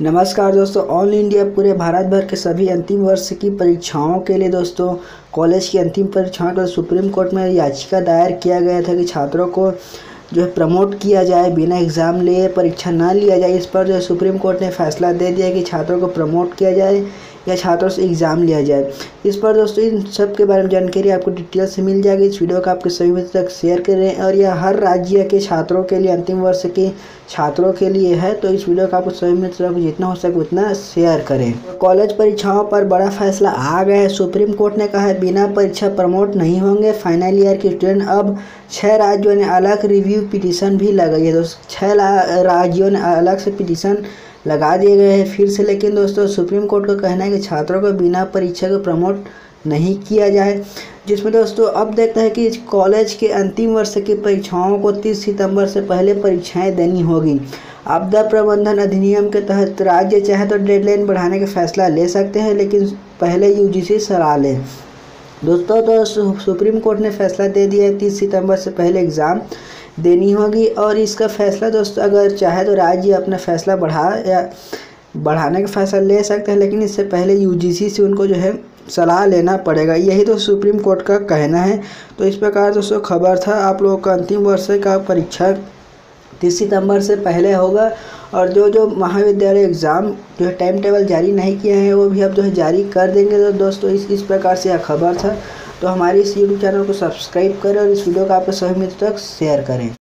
नमस्कार दोस्तों all India पूरे भारत भर के सभी अंतिम वर्ष की परीक्षाओं के लिए दोस्तों, कॉलेज की अंतिम परीक्षाओं के सुप्रीम कोर्ट में याचिका दायर किया गया था कि छात्रों को जो है प्रमोट किया जाए, बिना एग्ज़ाम लिए परीक्षा ना लिया जाए, इस पर जो है सुप्रीम कोर्ट ने फैसला दे दिया कि छात्रों को प्रमोट किया जाए। या छात्रों से एग्ज़ाम लिया जाए। इस पर दोस्तों, इन सब के बारे में जानकारी आपको डिटेल से मिल जाएगी। इस वीडियो को आपके सभी मित्र तक शेयर करें और यह हर राज्य के छात्रों के लिए, अंतिम वर्ष के छात्रों के लिए है। तो इस वीडियो को आपको सभी मित्र तक जितना हो सके उतना शेयर करें। कॉलेज परीक्षाओं पर बड़ा फैसला आ गया है। सुप्रीम कोर्ट ने कहा है, बिना परीक्षा प्रमोट नहीं होंगे। फाइनल ईयर के स्टूडेंट अब छः राज्यों ने अलग रिव्यू पिटीशन भी लगाई है। दोस्तों छः राज्यों ने अलग से पिटीशन लगा दिए गए हैं। फिर से लेकिन दोस्तों, सुप्रीम कोर्ट का कहना है कि छात्रों को बिना परीक्षा को प्रमोट नहीं किया जाए, जिसमें दोस्तों, अब देखते हैं कि कॉलेज के अंतिम वर्ष की परीक्षाओं को 30 सितंबर से पहले परीक्षाएँ देनी होगी। आपदा प्रबंधन अधिनियम के तहत राज्य चाहे तो डेडलाइन बढ़ाने का फैसला ले सकते हैं, लेकिन पहले यूजीसी सराह लें। दोस्तों तो सुप्रीम कोर्ट ने फैसला दे दिया है, तीस सितंबर से पहले एग्ज़ाम। देनी होगी। और इसका फैसला दोस्तों, अगर चाहे तो राज्य अपना फैसला बढ़ा या बढ़ाने का फैसला ले सकते हैं, लेकिन इससे पहले यूजीसी से उनको जो है सलाह लेना पड़ेगा। यही तो सुप्रीम कोर्ट का कहना है। तो इस प्रकार दोस्तों, खबर था आप लोगों का अंतिम वर्ष का परीक्षा तीस सितंबर से पहले होगा। और जो जो महाविद्यालय एग्ज़ाम जो है टाइम टेबल जारी नहीं किए हैं, वो भी अब जो है जारी कर देंगे। तो दोस्तों, इस इस प्रकार से यह खबर था। तो हमारे इस यूट्यूब चैनल को सब्सक्राइब करें और इस वीडियो को आपके सभी मित्र तक शेयर करें।